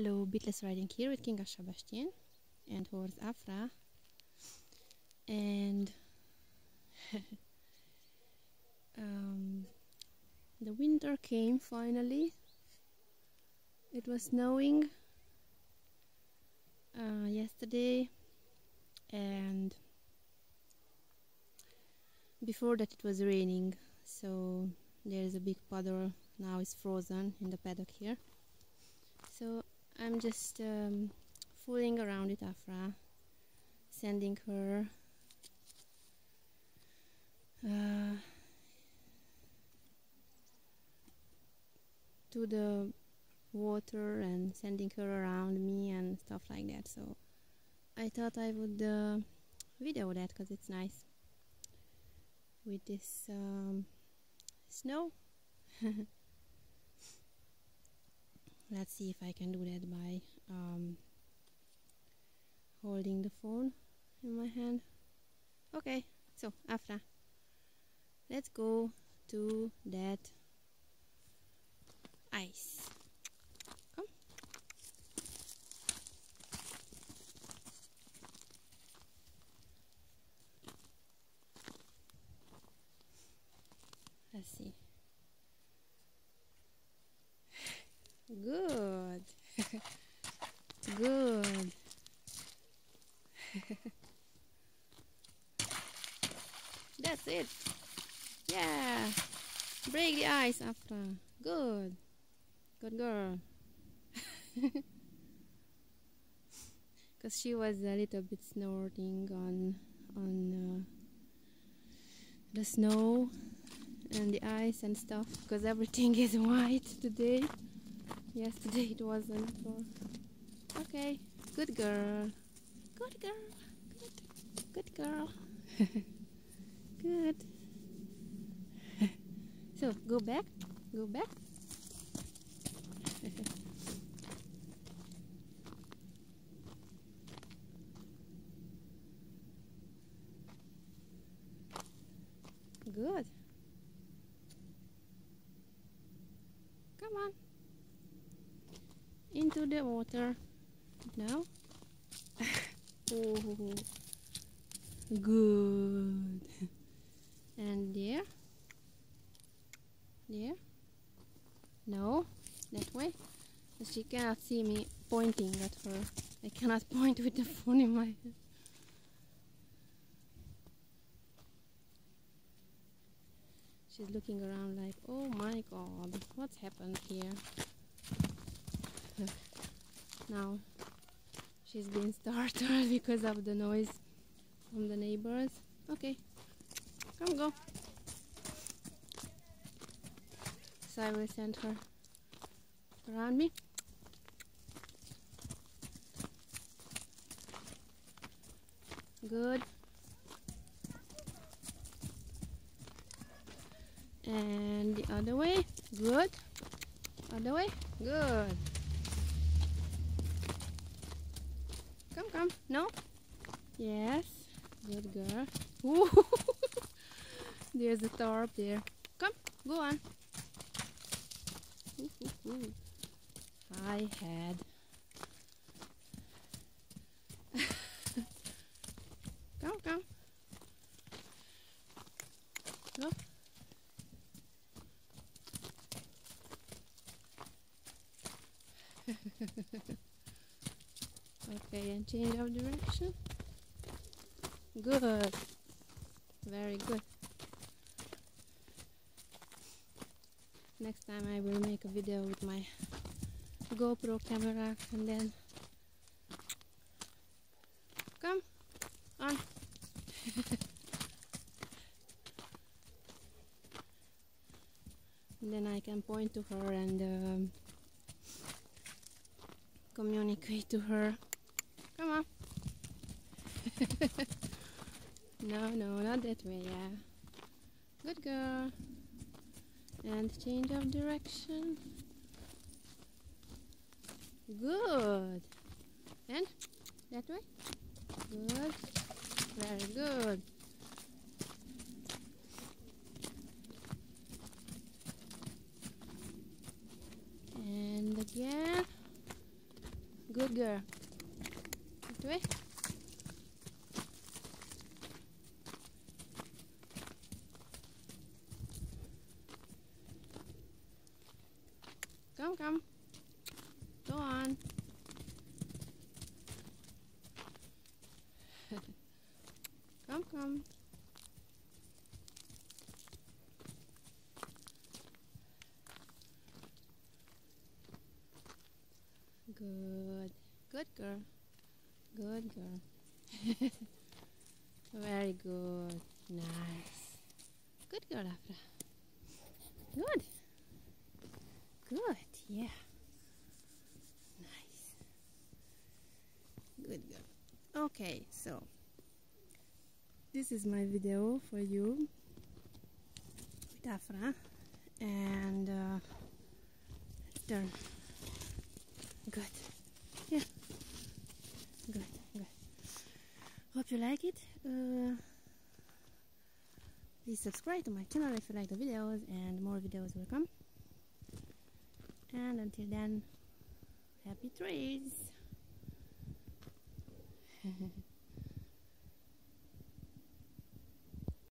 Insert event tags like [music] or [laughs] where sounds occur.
Hello, Bitless Riding here with Kinga Sebestyen and horse Afra. And [laughs] um, the winter came finally. It was snowing uh, yesterday, and before that, it was raining. So there is a big puddle now, it's frozen in the paddock here. I'm just um, fooling around with Afra, sending her uh, to the water and sending her around me and stuff like that. So I thought I would uh, video that because it's nice with this um, snow. [laughs] let's see if I can do that by um, holding the phone in my hand. Okay so Afra. Let's go to that ice. Come. Let's see Good. Good. That's it. Yeah. Break the ice Afra. Good. Good girl. [laughs] Because she was a little bit snorting on on uh, the snow and the ice and stuff because everything is [laughs] white today. Yesterday it wasn't. Okay, good girl. Good girl. Good. Good girl. [laughs] good. so go back. Go back. [laughs] good. Come on into the water? Now [laughs] oh. Good. And there? There? No? That way? She cannot see me pointing at her. I cannot [laughs] point with the phone in my hand she's looking around like oh my god what's happened here now. She's been startled [laughs] because of the noise from the neighbors. Okay come go. So I will send her around me. Good. And the other way? Good. Other way? Good Come. No? Yes. Good girl. Ooh. [laughs] There's a tarp there. Come, go on. Ooh, ooh, ooh. I had. [laughs] come, come. Go. [laughs] Okay, and change of direction. Good. Very good. Next time I will make a video with my GoPro camera and then come on. [laughs] then I can point to her and um, communicate to her. [laughs] no, no, not that way, yeah. Good girl. And change of direction. Good. And that way. Good. Very good. And again. Good girl. Itu eh. Come. Go on. come, come. Good. Good girl. Good girl. [laughs] Very good. Nice. Good girl, Afra. Good. Good. Yeah. Nice. Good girl. Okay, so this is my video for you with Afra and uh, turn. Good. Yeah. Good. Good. Hope you like it. Uh, please subscribe to my channel if you like the videos, and more videos will come. And until then, happy trees. [laughs]